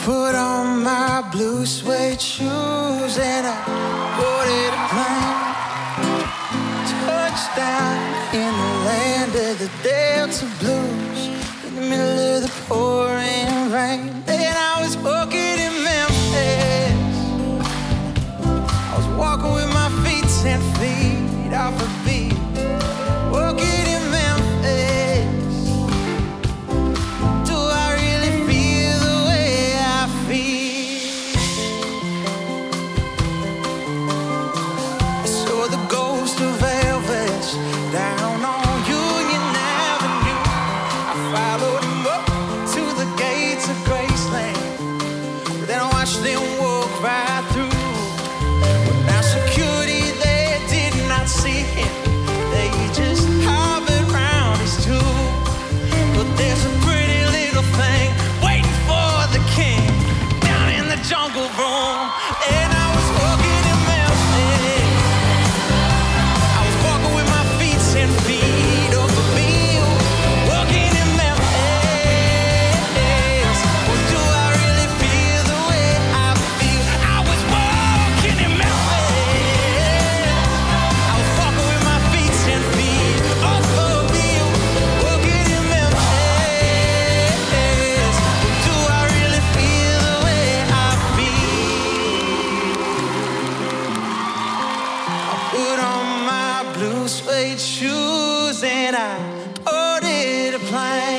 Put on my blue suede shoes and I boarded a plane. Touchdown in the land of the Delta Blues, in the middle of the pouring rain. Then I was walking in Memphis. I was walking with my feet ten feet off a beat. Followed him up to the gates of Graceland. Then watched them walk right through. Security did not see him. They just hovered round his. But there's a shoes and I boarded a plane.